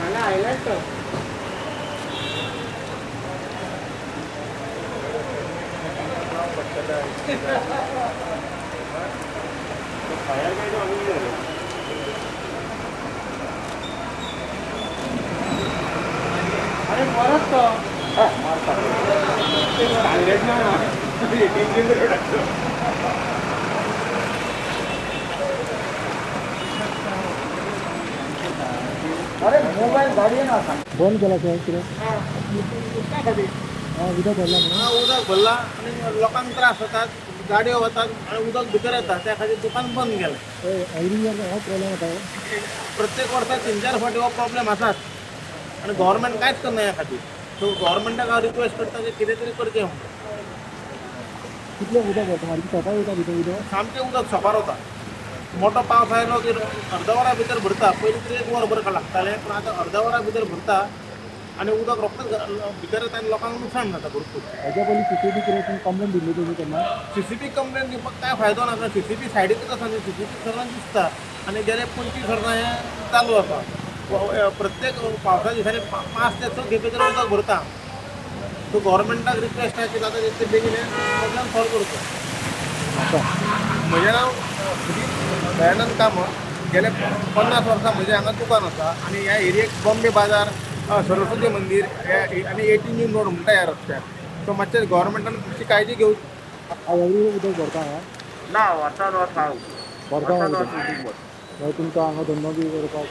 하나 알렸어. 가야 되죠, 아니면. 알았어. 아, 알았어. 이건 안 되잖아. 이건 들어갔어. बंद केला काय कितें हां. उदक भरला उदक भरला आणि लोकांक त्रास होतात गाडयो वतात आणि उदक भितर येता त्या खातीर दुकान बंद केलें. हो प्रॉब्लेम जाता प्रत्येक वर्सा तीन चार फावटी हो प्रॉब्लेम आसात आणि गव्हर्मेंट कांयच करना ह्या खातीर सो गव्हर्मेंटाक हांव रिक्वेस्ट करता की कितें तरी करचें म्हणून कितलें उदक शॉपार वयता भितर उदक सामकें उदक शॉपार वता मोठो पावस आयलो की अर्द वरा भितर भरता. पयलीं तरी एक वर भरपाक लागतालें पूण आतां अर्द वरा भितर भरता आनी उदक रोखडेंच भितर येता आनी लोकांक नुकसाण जाता भरपूर. हेज्या पयलीं सीसीटीव्ही कितें तुमी कंप्लेन दिल्ली तुमी केन्ना सीसीपी कंप्लेन दिवपाक काय फायदो ना सीसीपी सायडीकच आसा न्ही सीसीपी सगळ्यांक दिसता. आनी गेले पंचवीस वर्सां हें चालू आसा प्रत्येक पावसा दिसांनी पा- पांच ते स खेपे उदक भरता. सो गव्हर्मेंटाक रिक्वेस्ट आसा की जाता तितले बेगीन हें प्रॉब्लेम सॉल्व करचो म्हजें नांव दयानंद कामत गेले पन्नास वर्सां म्हजें हांगा दुकान आसा आनी ह्या एरियेक बॉम्बे बाजार सरस्वती मंदीर हे- आनी एटीन जून रोड म्हणटा ह्या रस्त्यार सो मातशें गव्हर्मेंटान मातशी काळजी घेवची उदक भरता हांगा ना वर्सान वर्स हांव भरता वर्सान वर्स तुमकां हांगा धंदो बी करपाक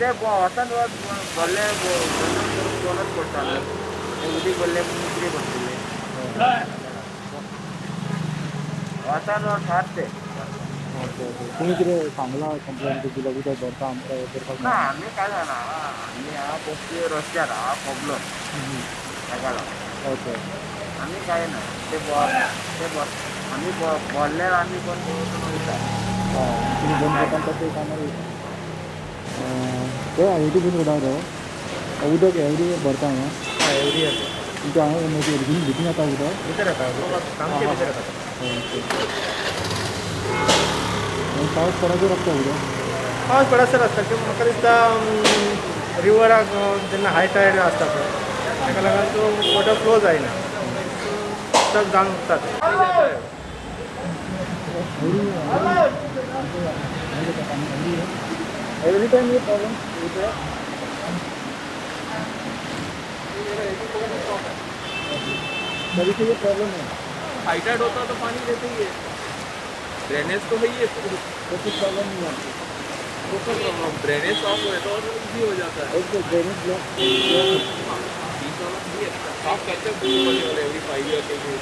ते वर्सान वर्स भरले दोनच पडटाले उदीक भरले कितें करतले वर्सान वर्स हात ते ओके ओके तुमी कितें सांगलां दिला उदक भरता आमकां हें करपाक ना आमी काय जाणा आमी हा पोस्टी रस्त्यार हा प्रॉब्लम ओके. आमी काय ना ते ब- ते ब- आमी ब- भरल्यार आमी पण करून वयता हय तुमी बंद करता तशें कामां ते बी उदक तो उदक एवरी भरता हांगा एवढी येते तुमच्या हांगा भितर येता उदक भितर येता ओके. पावस पडाचो लागता उदक पावस पडसर आसता की म्हाका दिसता रिवराक जेन्ना हाय टायड आसता पळय ताका लागून तो वॉटर फ्लो जायना उदक जावन उरता तें. एवरी टाइम ये प्रॉब्लम होता है। कभी तो ये प्रॉब्लम है। हाई टाइड होता तो पानी देते ही है। ड्रेनेज तो है ही है। तो कुछ प्रॉब्लम नहीं आती वो तो प्रॉब्लम ड्रेनेज ऑफ हुए तो और इजी हो जाता है। एक तो ड्रेनेज ब्लॉक बीच वाला भी है। साफ करते हैं वाले वाले एवरी फाइव ईयर के लिए।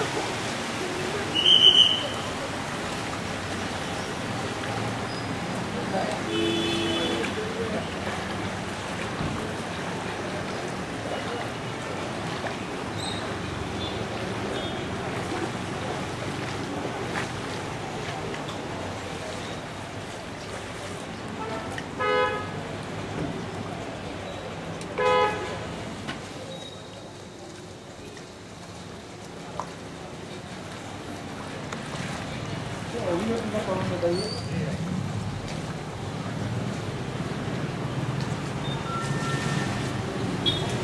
Thank you.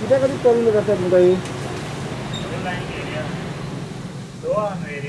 कित्याक कधी करून करतात तुमकां